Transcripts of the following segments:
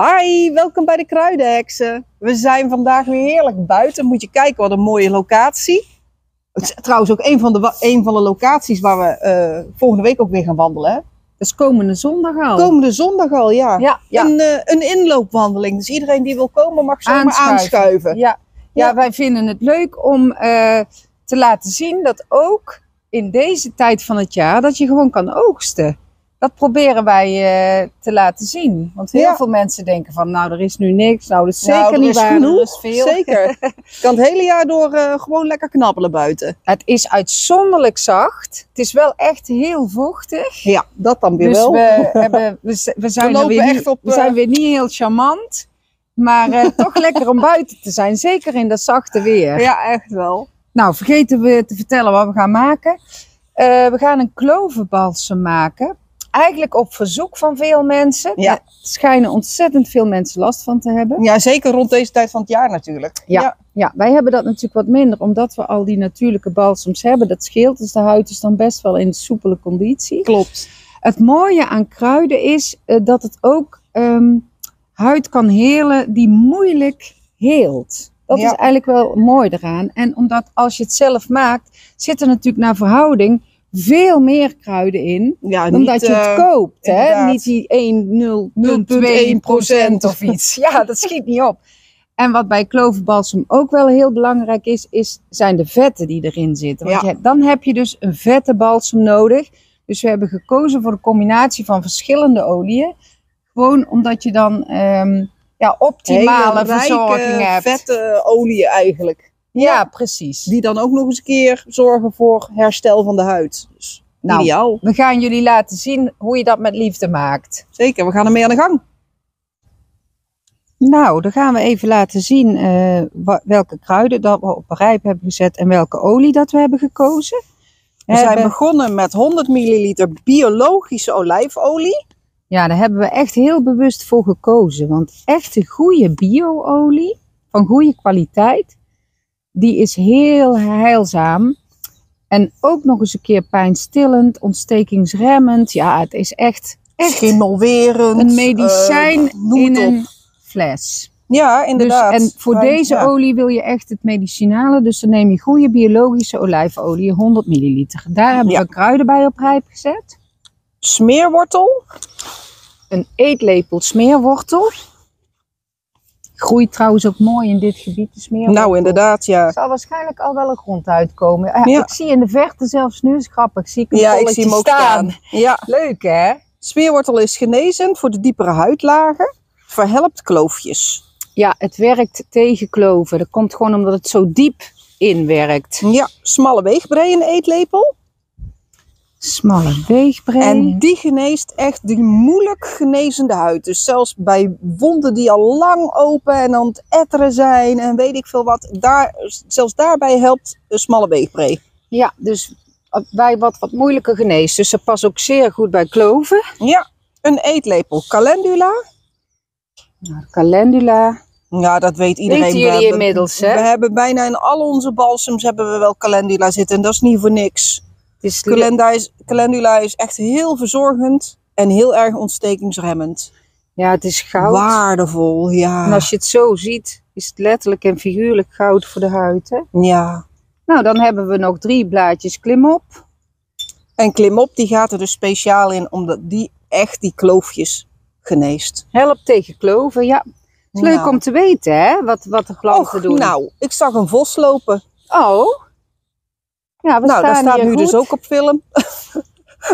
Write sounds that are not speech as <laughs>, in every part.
Hi, welkom bij de Kruidenheksen. We zijn vandaag weer heerlijk buiten. Moet je kijken, wat een mooie locatie. Het is trouwens ook een van de, een van de locaties waar we eh, volgende week ook weer gaan wandelen. Hè? Dat is komende zondag al. Komende zondag al, ja. Ja, ja. Een, eh, een inloopwandeling. Dus iedereen die wil komen mag zomaar Aanschuiven. aanschuiven. Ja. Ja, Ja. wij vinden het leuk om eh, te laten zien dat ook in deze tijd van het jaar dat je gewoon kan oogsten. Dat proberen wij eh, te laten zien. Want heel Ja. veel mensen denken van nou er is nu niks. Nou dat is Nou, zeker er niet is waar. genoeg. Er is veel. Zeker. <laughs> Je kan het hele jaar door eh, gewoon lekker knabbelen buiten. Het is uitzonderlijk zacht. Het is wel echt heel vochtig. Ja, dat dan weer Dus wel. we, <laughs> hebben, we, zijn lopen weer echt niet, op, we eh, zijn weer niet heel charmant. Maar <laughs> toch lekker om buiten te zijn. Zeker in dat zachte weer. Ja, echt wel. Nou, vergeten we te vertellen wat we gaan maken. We gaan een klovenbalsem maken. Eigenlijk op verzoek van veel mensen. Ja. Er schijnen ontzettend veel mensen last van te hebben. Ja, zeker rond deze tijd van het jaar natuurlijk. Ja. Ja, wij hebben dat natuurlijk wat minder, omdat we al die natuurlijke balsems hebben. Dat scheelt, dus de huid is dan best wel in soepele conditie. klopt. Het mooie aan kruiden is eh, dat het ook ehm, huid kan helen die moeilijk heelt. Dat Ja. is eigenlijk wel mooi eraan. En omdat als je het zelf maakt, zit er natuurlijk naar verhouding veel meer kruiden in Ja, dan dat je het eh, koopt. Hè? Niet die 1, 0,2% of iets. Ja, dat schiet niet op. En wat bij klovenbalsem ook wel heel belangrijk is, is zijn de vetten die erin zitten. Want Ja. je- dan heb je dus een vette balsem nodig. Dus we hebben gekozen voor de combinatie van verschillende oliën. Gewoon omdat je dan ehm, ja, optimale Hele rijke, verzorging hebt. vette olie eigenlijk. Ja, precies. Die dan ook nog eens een keer zorgen voor herstel van de huid. Dus Nou. ideaal. We gaan jullie laten zien hoe je dat met liefde maakt. Zeker, we gaan ermee aan de gang. Nou, dan gaan we even laten zien eh, welke kruiden dat we op rijp hebben gezet en welke olie dat we hebben gekozen. We zijn begonnen met 100 milliliter biologische olijfolie. Ja, daar hebben we echt heel bewust voor gekozen. Want echte goede bio-olie van goede kwaliteit, die is heel heilzaam. En ook nog eens een keer pijnstillend, ontstekingsremmend. Ja, het is echt, echt Schimmelwerend. een medicijn noem in een fles. Ja, Dus, inderdaad. en voor deze ja. olie wil je echt het medicinale. Dus dan neem je goede biologische olijfolie, 100 milliliter. Daar hebben Ja. we kruiden bij op rijp gezet. Smeerwortel. Een eetlepel smeerwortel. Groeit trouwens ook mooi in dit gebied, de smeerwortel. Nou, inderdaad, ja. Er zal waarschijnlijk al wel een grond uitkomen. Ja. Ik zie in de verte zelfs nu, is grappig, zie ik een Ja, ik polletje zie hem ook staan. Ja. Leuk hè? Smeerwortel is genezend voor de diepere huidlagen. Verhelpt kloofjes. Ja, het werkt tegen kloven. Dat komt gewoon omdat het zo diep inwerkt. Ja, smalle weegbrei een eetlepel. Smalle weegbrei. En die geneest echt die moeilijk genezende huid. Dus zelfs bij wonden die al lang open en aan het etteren zijn en weet ik veel wat. Daar, zelfs daarbij helpt een smalle weegbrei. Ja, dus bij wat, wat moeilijker geneest. Dus ze past ook zeer goed bij kloven. Ja, een eetlepel calendula. Nou, calendula. Ja, dat weet iedereen. Weten We jullie hebben- inmiddels, We hè? hebben bijna in al onze balsems hebben we wel calendula zitten. En dat is niet voor niks. Is Calendula is, calendula is echt heel verzorgend en heel erg ontstekingsremmend. ja, het is goud. Waardevol, ja. En als je het zo ziet, is het letterlijk en figuurlijk goud voor de huid. Hè? Ja. Nou, dan hebben we nog drie blaadjes klimop. En klimop die gaat er dus speciaal in, omdat die echt die kloofjes geneest. Helpt tegen kloven, ja. Het is leuk Nou. om te weten, hè, wat, wat de planten Och, doen. nou, ik zag een vos lopen. Oh. Ja, we nou, dat staan staat hier nu goed. dus ook op film.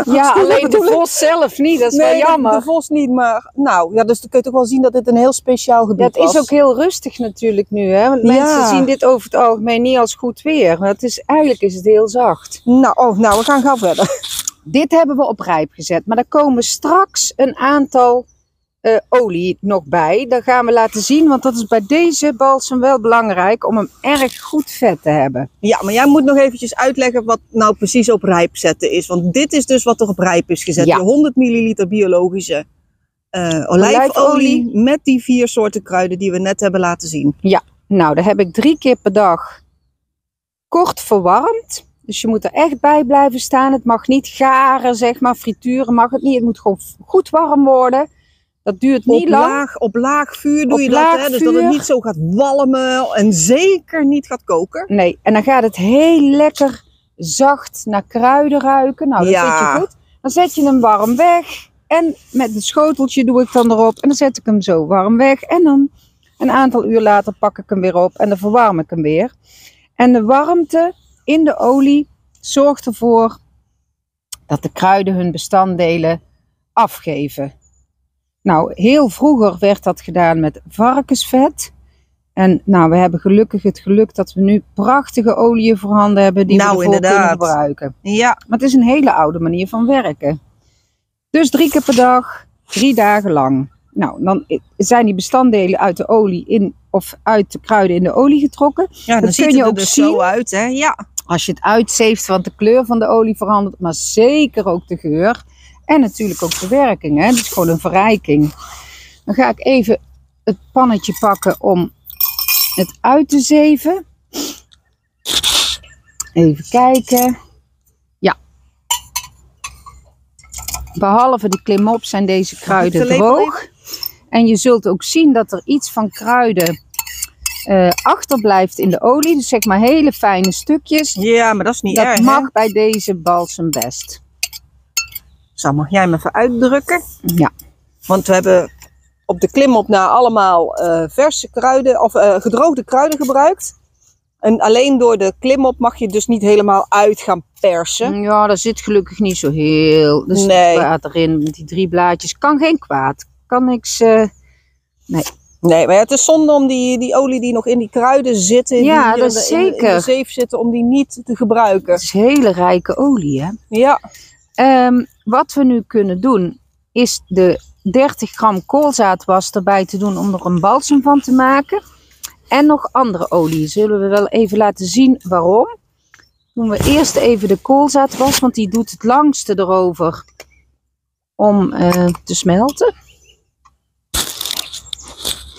Ja, <laughs> alleen de vos zelf niet, dat is nee, wel de- jammer. de vos niet, maar nou, ja, dus dan kun je toch wel zien dat dit een heel speciaal Ja, gebied is was. ook heel rustig natuurlijk nu, hè? Want Ja. mensen zien dit over het algemeen niet als goed weer. Maar het is, eigenlijk is het heel zacht. Nou, oh, nou, we gaan gauw verder. Dit hebben we op rijp gezet, maar er komen straks een aantal eh, olie nog bij. Dat gaan we laten zien, want dat is bij deze balsem wel belangrijk om hem erg goed vet te hebben. Ja, maar jij moet nog eventjes uitleggen wat nou precies op rijp zetten is. Want dit is dus wat er op rijp is gezet. Ja. Die 100 milliliter biologische eh, olijfolie met die vier soorten kruiden die we net hebben laten zien. Nou, daar heb ik drie keer per dag kort verwarmd. Dus je moet er echt bij blijven staan. Het mag niet garen, zeg maar, frituren mag het niet. Het moet gewoon goed warm worden. Dat duurt Op niet lang. laag, op laag vuur doe Op je dat, hè? Dus dat het niet zo gaat walmen en zeker niet gaat koken. Nee, en dan gaat het heel lekker zacht naar kruiden ruiken. Nou, dat Ja. zit je goed. Dan zet je hem warm weg. En met een schoteltje doe ik dan erop. En dan zet ik hem zo warm weg. En dan een aantal uur later pak ik hem weer op. En dan verwarm ik hem weer. En de warmte in de olie zorgt ervoor dat de kruiden hun bestanddelen afgeven. Nou, heel vroeger werd dat gedaan met varkensvet. En nou, we hebben gelukkig het geluk dat we nu prachtige oliën voorhanden hebben die Nou, we ervoor kunnen inderdaad. gebruiken. Ja, Maar het is een hele oude manier van werken. Dus drie keer per dag, drie dagen lang. Nou, dan zijn die bestanddelen uit de olie in, of uit de kruiden in de olie getrokken. ja dan Dat ziet kun het je er ook dus zien. zo uit, hè? Ja. Als je het uitzeeft, want de kleur van de olie verandert, maar zeker ook de geur. En natuurlijk ook de werking. Hè? Het is gewoon een verrijking. Dan ga ik even het pannetje pakken om het uit te zeven. Even kijken. Ja. Behalve de klimop zijn deze kruiden droog. En je zult ook zien dat er iets van kruiden eh, achterblijft in de olie. Dus zeg maar hele fijne stukjes. Ja, maar dat is niet Dat erg, mag hè? bij deze balsem best. Zo, mag jij hem even uitdrukken? Ja. Want we hebben op de klimop na allemaal eh, verse kruiden of eh, gedroogde kruiden gebruikt. En alleen door de klimop mag je dus niet helemaal uit gaan persen. Ja, daar zit gelukkig niet zo heel. Er zit Nee. kwaad erin met die drie blaadjes. Kan geen kwaad. Kan niks. eh, Nee, maar het is zonde om die, die olie die nog in die kruiden zitten, Ja, die dat in is in de- in zeker. de zeef zitten, om die niet te gebruiken. het is hele rijke olie, hè? Ja, Ehm, wat we nu kunnen doen, is de 30 gram koolzaadwas erbij te doen om er een balsem van te maken. En nog andere olie. Zullen we wel even laten zien waarom. Doen we eerst even de koolzaadwas, want die doet het langste erover om eh, te smelten.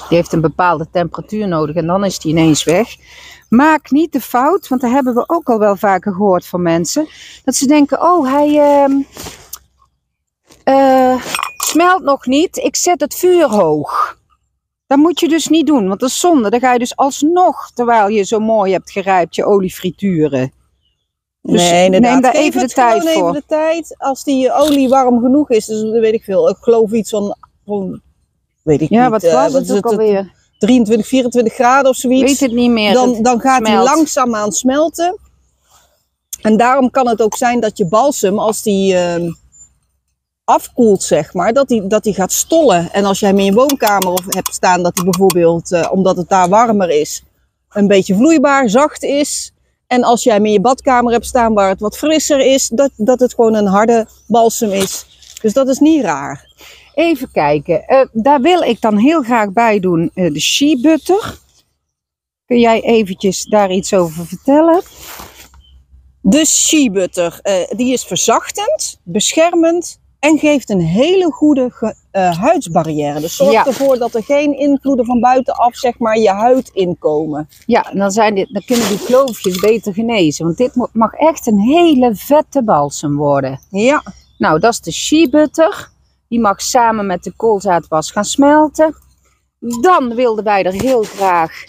Die heeft een bepaalde temperatuur nodig en dan is die ineens weg. Maak niet de fout, want dat hebben we ook al wel vaker gehoord van mensen. Dat ze denken, oh hij ehm, eh, smelt nog niet, ik zet het vuur hoog. Dat moet je dus niet doen, want dat is zonde. Dan ga je dus alsnog, terwijl je zo mooi hebt gerijpt, je olie frituren. Dus nee, inderdaad. neem daar Geef even de tijd voor. even de tijd. Als die olie warm genoeg is, dus weet ik veel. Ik geloof iets van, van weet ik Ja, niet. wat eh, was het alweer? 23, 24 graden of zoiets. Weet het niet meer. dan, dan gaat hij smelt. langzaamaan smelten. En daarom kan het ook zijn dat je balsem, als die ehm, afkoelt, zeg maar, dat die, dat die gaat stollen. En als jij hem in je woonkamer of hebt staan, dat die bijvoorbeeld, eh, omdat het daar warmer is, een beetje vloeibaar, zacht is. En als jij hem in je badkamer hebt staan waar het wat frisser is, dat, dat het gewoon een harde balsem is. Dus dat is niet raar. Even kijken. Eh, daar wil ik dan heel graag bij doen eh, de shea butter. Kun jij eventjes daar iets over vertellen? De shea butter, die is verzachtend, beschermend en geeft een hele goede ge- eh, huidsbarrière. Dus zorgt Ja. ervoor dat er geen invloeden van buitenaf zeg maar, je huid inkomen. Ja, en dan, zijn dit, dan kunnen die kloofjes beter genezen. Want dit mag echt een hele vette balsem worden. Ja, Nou, dat is de shea butter. Die mag samen met de koolzaadwas gaan smelten. Dan wilden wij er heel graag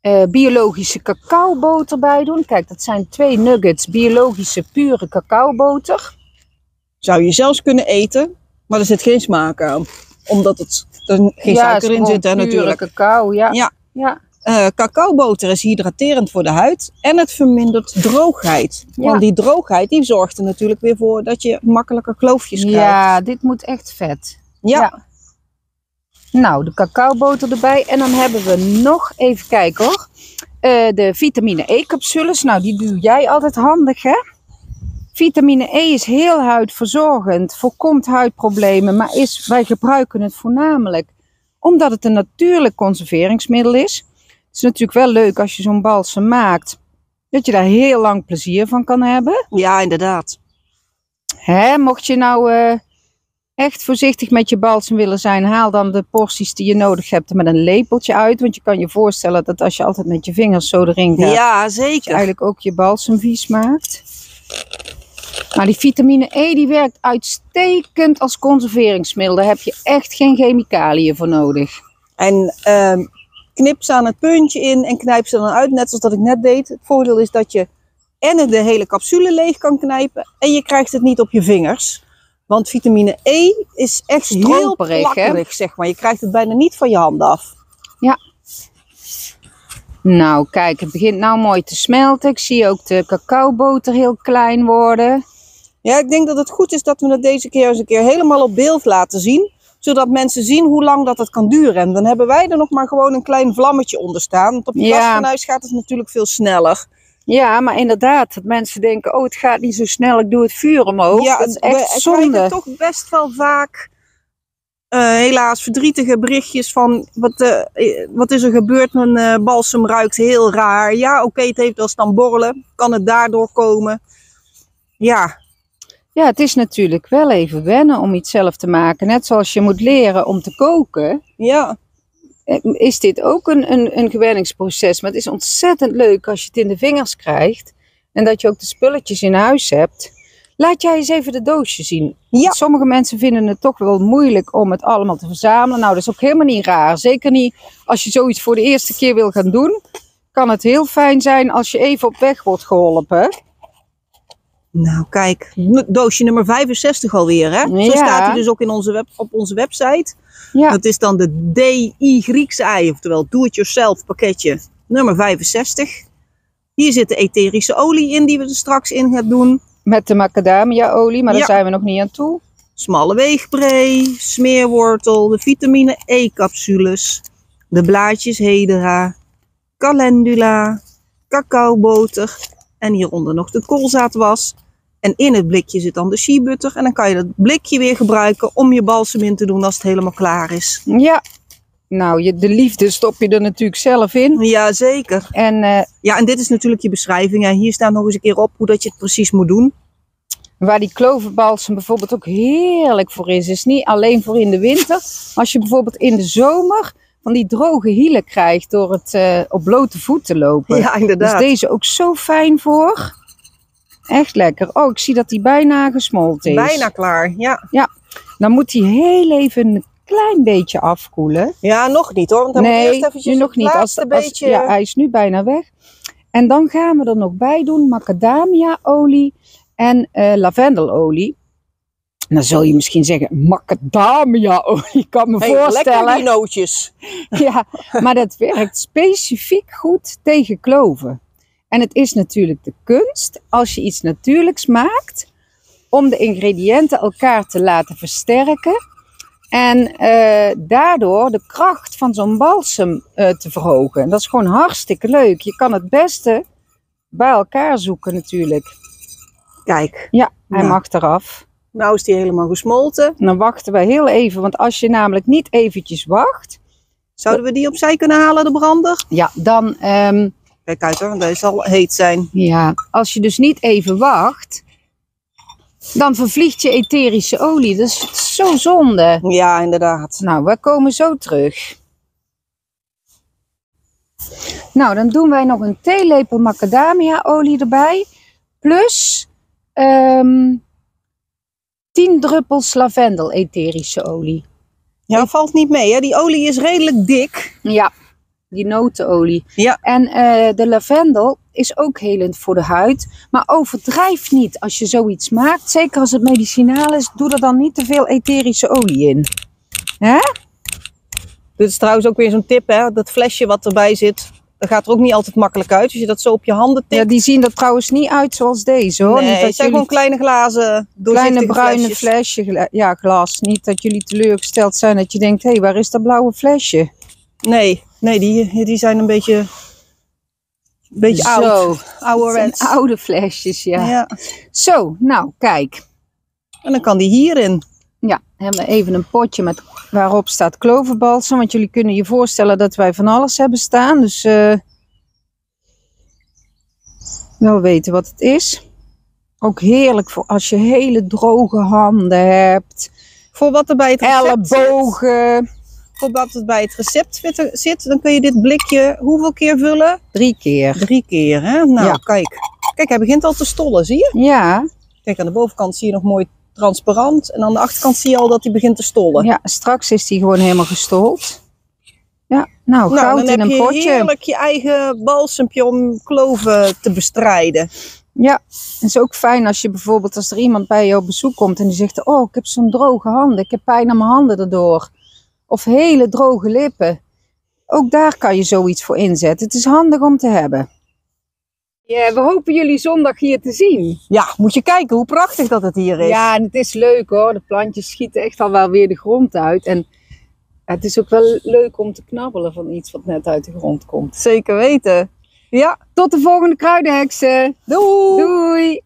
eh, biologische cacaoboter bij doen. Kijk, dat zijn twee nuggets biologische pure cacaoboter. Zou je zelfs kunnen eten, maar er zit geen smaak aan. Omdat het, er geen Ja, suiker in zit hè, natuurlijk. cacao, ja. Ja. ja. Eh, cacaoboter is hydraterend voor de huid en het vermindert droogheid. Ja. Want die droogheid die zorgt er natuurlijk weer voor dat je makkelijker kloofjes krijgt. Ja, dit moet echt vet. ja. ja. Nou, de cacaoboter erbij. En dan hebben we nog, even kijken hoor. eh, de vitamine E-capsules. Nou, die doe jij altijd handig, hè? Vitamine E is heel huidverzorgend, voorkomt huidproblemen, maar is, wij gebruiken het voornamelijk omdat het een natuurlijk conserveringsmiddel is. Het is natuurlijk wel leuk als je zo'n balsem maakt, dat je daar heel lang plezier van kan hebben. ja, inderdaad. Hè, mocht je nou eh, echt voorzichtig met je balsem willen zijn, haal dan de porties die je nodig hebt met een lepeltje uit. Want je kan je voorstellen dat als je altijd met je vingers zo erin gaat, Ja, je zeker. eigenlijk ook je balsem vies maakt. Maar die vitamine E die werkt uitstekend als conserveringsmiddel. Daar heb je echt geen chemicaliën voor nodig. En ehm, knip ze aan het puntje in en knijp ze dan uit, net zoals dat ik net deed. Het voordeel is dat je en de hele capsule leeg kan knijpen en je krijgt het niet op je vingers. Want vitamine E is echt heel plakkerig, zeg maar. Je krijgt het bijna niet van je hand af. Nou, kijk, het begint nou mooi te smelten. Ik zie ook de cacaoboter heel klein worden. Ja, ik denk dat het goed is dat we het deze keer eens een keer helemaal op beeld laten zien. Zodat mensen zien hoe lang dat het kan duren. En dan hebben wij er nog maar gewoon een klein vlammetje onder staan. Want op het Ja. van huis gaat het natuurlijk veel sneller. Ja, maar inderdaad, dat mensen denken, oh, het gaat niet zo snel, ik doe het vuur omhoog. ja, dat is we echt krijgen zonde. toch best wel vaak eh, helaas verdrietige berichtjes van wat, eh, wat is er gebeurd. Mijn eh, balsem ruikt heel raar. Ja, oké, het heeft wel staan borrelen. Kan het daardoor komen? Ja, Ja, het is natuurlijk wel even wennen om iets zelf te maken. Net zoals je moet leren om te koken, ja. eh, is dit ook een, een, een gewenningsproces. Maar het is ontzettend leuk als je het in de vingers krijgt. En dat je ook de spulletjes in huis hebt. Laat jij eens even de doosje zien. Ja. Sommige mensen vinden het toch wel moeilijk om het allemaal te verzamelen. Nou, dat is ook helemaal niet raar. Zeker niet als je zoiets voor de eerste keer wil gaan doen. Kan het heel fijn zijn als je even op weg wordt geholpen. Nou, kijk, doosje nummer 65 alweer, hè? Zo Ja. staat hij dus ook in onze web, op onze website. Ja, Dat is dan de DI Griekse ei, oftewel Do-It-Yourself pakketje nummer 65. Hier zit de etherische olie in die we er straks in gaan doen. met de macadamiaolie, maar daar zijn we nog niet aan toe. Smalle weegbree, smeerwortel, de vitamine E-capsules, de blaadjes hedera, calendula, cacaoboter en hieronder nog de koolzaadwas. En in het blikje zit dan de shea. En dan kan je dat blikje weer gebruiken om je balsem in te doen als het helemaal klaar is. Ja, nou, je, de liefde stop je er natuurlijk zelf in. Ja, zeker. En eh, Ja, en dit is natuurlijk je beschrijving. En hier staat nog eens een keer op hoe dat je het precies moet doen. waar die klovenbalsem bijvoorbeeld ook heerlijk voor is, is niet alleen voor in de winter. Als je bijvoorbeeld in de zomer van die droge hielen krijgt door het eh, op blote voeten te lopen. Ja, Dus inderdaad. deze ook zo fijn voor. Echt lekker. Oh, ik zie dat die bijna gesmolten is. Bijna klaar. Ja. Dan moet die heel even een klein beetje afkoelen. ja, nog niet hoor. Want dan moet nee, eerst eventjes nu nog niet. Als, als- beetje... ja, hij is nu bijna weg. En dan gaan we er nog bij doen macadamiaolie en eh, lavendelolie. En dan zul je misschien zeggen, macadamiaolie, ik kan me Hey, lekker voorstellen. die nootjes. <laughs> Ja, maar dat werkt specifiek goed tegen kloven. En het is natuurlijk de kunst, als je iets natuurlijks maakt, om de ingrediënten elkaar te laten versterken. En eh, daardoor de kracht van zo'n balsem eh, te verhogen. En dat is gewoon hartstikke leuk. Je kan het beste bij elkaar zoeken natuurlijk. Kijk, Ja, hij mag eraf. nou is die helemaal gesmolten. En dan wachten we heel even, want als je namelijk niet eventjes wacht, Zouden we die opzij kunnen halen, de brander? ja, dan ehm, Kijk uit hoor, want deze zal heet zijn. Ja, als je dus niet even wacht, dan vervliegt je etherische olie. Dat is zo zonde. Ja, inderdaad. Nou, we komen zo terug. Nou, dan doen wij nog een theelepel macadamiaolie erbij. Plus ehm 10 druppels lavendel etherische olie. Ja, valt niet mee hè. Die olie is redelijk dik. Ja, die notenolie. Ja. En eh, de lavendel is ook helend voor de huid. Maar overdrijf niet als je zoiets maakt. Zeker als het medicinaal is, doe er dan niet te veel etherische olie in. Hè? Dit is trouwens ook weer zo'n tip hè. Dat flesje wat erbij zit, dat gaat er ook niet altijd makkelijk uit. Als je dat zo op je handen tikt. Ja, die zien er trouwens niet uit zoals deze hoor. nee, niet het dat zijn jullie gewoon kleine glazen, kleine bruine flesjes. flesje, gla- ja, glas. Niet dat jullie teleurgesteld zijn dat je denkt, hé, hey, waar is dat blauwe flesje? Nee, nee die, die zijn een beetje, een beetje Zo, oud. Ouderwets. oude flesjes, ja. Ja. Zo, nou, kijk. En dan kan die hierin. Ja, hebben we even een potje met, waarop staat klovenbalsem. Want jullie kunnen je voorstellen dat wij van alles hebben staan. Dus eh wel weten wat het is. Ook heerlijk voor als je hele droge handen hebt. Voor wat er bij het zit, Ellebogen. voor wat er bij het recept zit, dan kun je dit blikje hoeveel keer vullen? Drie keer. Drie keer, hè? Nou, Ja. kijk. Kijk, hij begint al te stollen, zie je? Ja, Kijk, aan de bovenkant zie je nog mooi transparant. En aan de achterkant zie je al dat hij begint te stollen. Ja, straks is die gewoon helemaal gestold. Ja, nou, nou, goud dan in heb een je potje. heerlijk je eigen balsempje om kloven te bestrijden. Ja, het is ook fijn als je bijvoorbeeld als er iemand bij je op bezoek komt en die zegt, oh, ik heb zo'n droge handen, ik heb pijn aan mijn handen erdoor. Of hele droge lippen. Ook daar kan je zoiets voor inzetten. Het is handig om te hebben. Ja, we hopen jullie zondag hier te zien. Ja, moet je kijken hoe prachtig dat het hier is. Ja, en het is leuk hoor. De plantjes schieten echt al wel weer de grond uit. En het is ook wel leuk om te knabbelen van iets wat net uit de grond komt. Zeker weten. Ja, Tot de volgende kruidenheksen. doei! Doei!